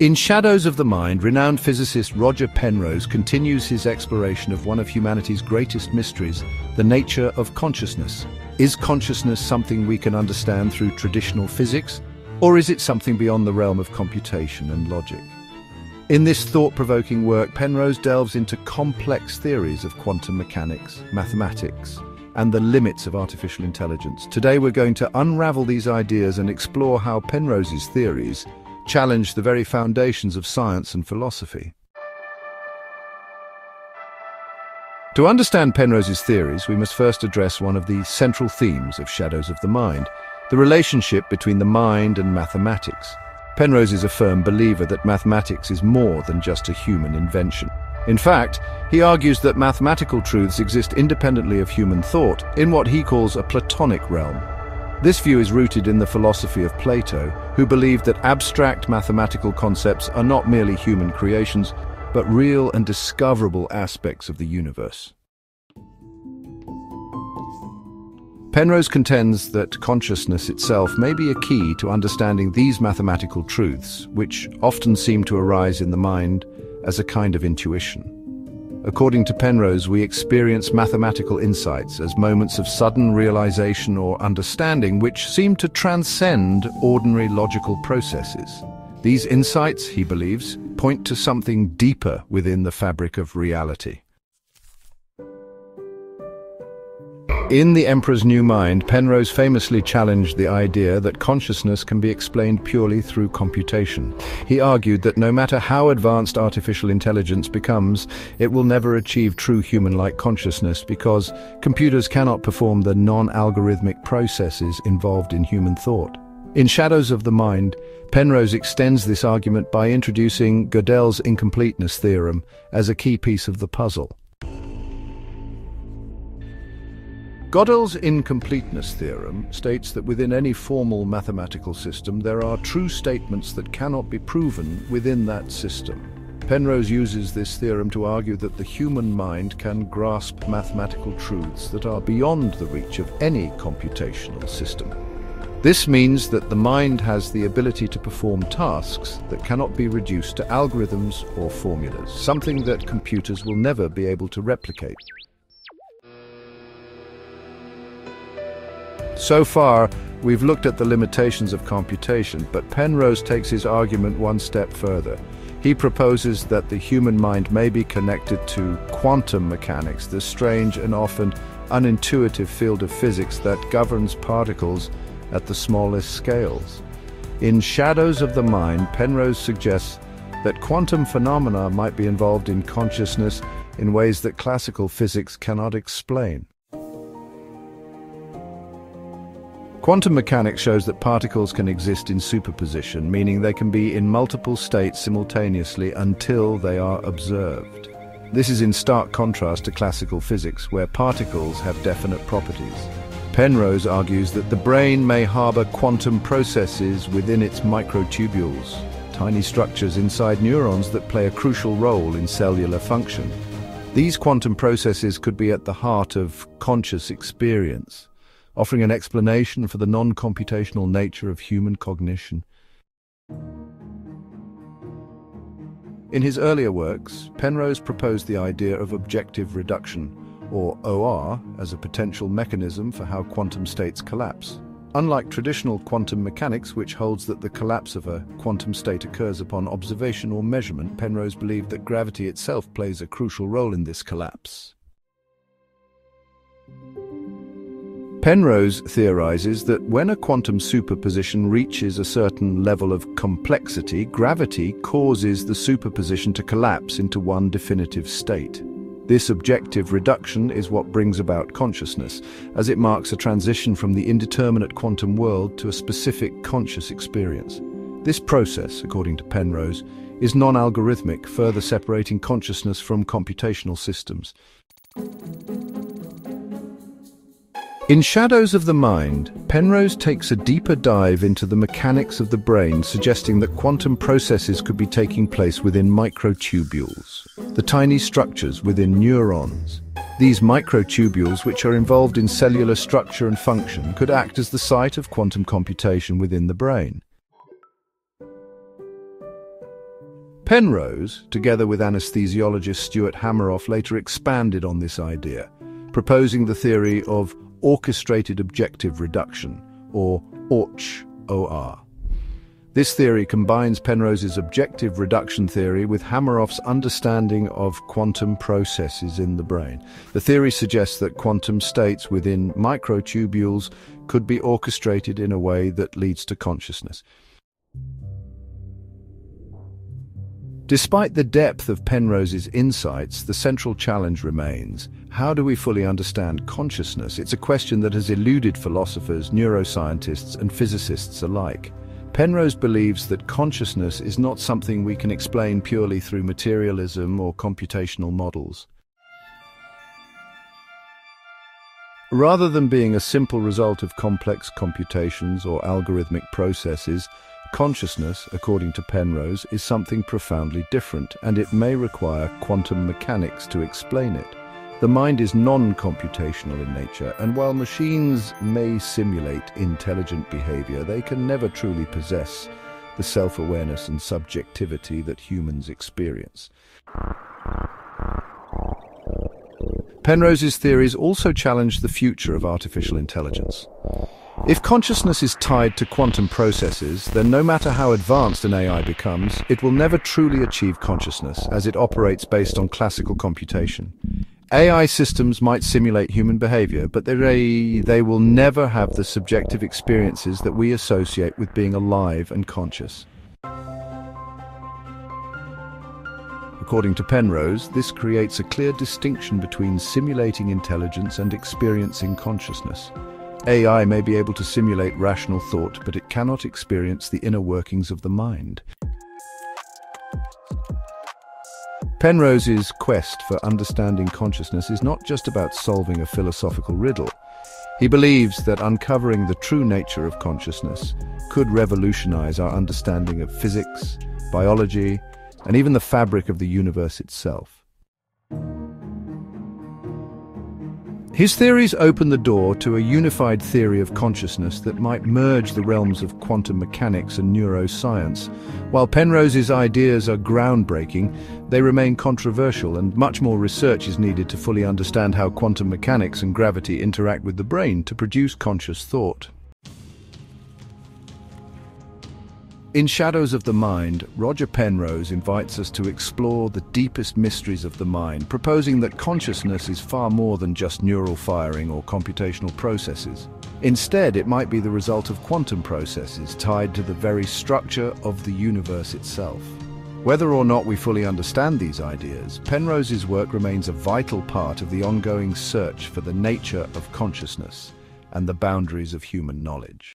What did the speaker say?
In Shadows of the Mind, renowned physicist Roger Penrose continues his exploration of one of humanity's greatest mysteries, the nature of consciousness. Is consciousness something we can understand through traditional physics, or is it something beyond the realm of computation and logic? In this thought-provoking work, Penrose delves into complex theories of quantum mechanics, mathematics, and the limits of artificial intelligence. Today we're going to unravel these ideas and explore how Penrose's theories challenge the very foundations of science and philosophy. To understand Penrose's theories, we must first address one of the central themes of Shadows of the Mind, the relationship between the mind and mathematics. Penrose is a firm believer that mathematics is more than just a human invention. In fact, he argues that mathematical truths exist independently of human thought, in what he calls a Platonic realm, this view is rooted in the philosophy of Plato, who believed that abstract mathematical concepts are not merely human creations, but real and discoverable aspects of the universe. Penrose contends that consciousness itself may be a key to understanding these mathematical truths, which often seem to arise in the mind as a kind of intuition. According to Penrose, we experience mathematical insights as moments of sudden realization or understanding which seem to transcend ordinary logical processes. These insights, he believes, point to something deeper within the fabric of reality. In The Emperor's New Mind, Penrose famously challenged the idea that consciousness can be explained purely through computation. He argued that no matter how advanced artificial intelligence becomes, it will never achieve true human-like consciousness because computers cannot perform the non-algorithmic processes involved in human thought. In Shadows of the Mind, Penrose extends this argument by introducing Gödel's incompleteness theorem as a key piece of the puzzle. Gödel's incompleteness theorem states that within any formal mathematical system there are true statements that cannot be proven within that system. Penrose uses this theorem to argue that the human mind can grasp mathematical truths that are beyond the reach of any computational system. This means that the mind has the ability to perform tasks that cannot be reduced to algorithms or formulas, something that computers will never be able to replicate. So far, we've looked at the limitations of computation, but Penrose takes his argument one step further. He proposes that the human mind may be connected to quantum mechanics, the strange and often unintuitive field of physics that governs particles at the smallest scales. In Shadows of the Mind, Penrose suggests that quantum phenomena might be involved in consciousness in ways that classical physics cannot explain. Quantum mechanics shows that particles can exist in superposition, meaning they can be in multiple states simultaneously until they are observed. This is in stark contrast to classical physics, where particles have definite properties. Penrose argues that the brain may harbor quantum processes within its microtubules, tiny structures inside neurons that play a crucial role in cellular function. These quantum processes could be at the heart of conscious experience offering an explanation for the non-computational nature of human cognition. In his earlier works, Penrose proposed the idea of objective reduction, or OR, as a potential mechanism for how quantum states collapse. Unlike traditional quantum mechanics, which holds that the collapse of a quantum state occurs upon observation or measurement, Penrose believed that gravity itself plays a crucial role in this collapse. Penrose theorizes that when a quantum superposition reaches a certain level of complexity, gravity causes the superposition to collapse into one definitive state. This objective reduction is what brings about consciousness, as it marks a transition from the indeterminate quantum world to a specific conscious experience. This process, according to Penrose, is non-algorithmic, further separating consciousness from computational systems. In Shadows of the Mind, Penrose takes a deeper dive into the mechanics of the brain, suggesting that quantum processes could be taking place within microtubules, the tiny structures within neurons. These microtubules, which are involved in cellular structure and function, could act as the site of quantum computation within the brain. Penrose, together with anesthesiologist Stuart Hameroff, later expanded on this idea, proposing the theory of orchestrated objective reduction, or ORCH, OR. This theory combines Penrose's objective reduction theory with Hameroff's understanding of quantum processes in the brain. The theory suggests that quantum states within microtubules could be orchestrated in a way that leads to consciousness. Despite the depth of Penrose's insights, the central challenge remains. How do we fully understand consciousness? It's a question that has eluded philosophers, neuroscientists and physicists alike. Penrose believes that consciousness is not something we can explain purely through materialism or computational models. Rather than being a simple result of complex computations or algorithmic processes, Consciousness, according to Penrose, is something profoundly different, and it may require quantum mechanics to explain it. The mind is non-computational in nature, and while machines may simulate intelligent behavior, they can never truly possess the self-awareness and subjectivity that humans experience. Penrose's theories also challenge the future of artificial intelligence. If consciousness is tied to quantum processes, then no matter how advanced an AI becomes, it will never truly achieve consciousness, as it operates based on classical computation. AI systems might simulate human behavior, but they, they will never have the subjective experiences that we associate with being alive and conscious. According to Penrose, this creates a clear distinction between simulating intelligence and experiencing consciousness. AI may be able to simulate rational thought, but it cannot experience the inner workings of the mind. Penrose's quest for understanding consciousness is not just about solving a philosophical riddle. He believes that uncovering the true nature of consciousness could revolutionize our understanding of physics, biology, and even the fabric of the universe itself. His theories open the door to a unified theory of consciousness that might merge the realms of quantum mechanics and neuroscience. While Penrose's ideas are groundbreaking, they remain controversial and much more research is needed to fully understand how quantum mechanics and gravity interact with the brain to produce conscious thought. In Shadows of the Mind, Roger Penrose invites us to explore the deepest mysteries of the mind, proposing that consciousness is far more than just neural firing or computational processes. Instead, it might be the result of quantum processes tied to the very structure of the universe itself. Whether or not we fully understand these ideas, Penrose's work remains a vital part of the ongoing search for the nature of consciousness and the boundaries of human knowledge.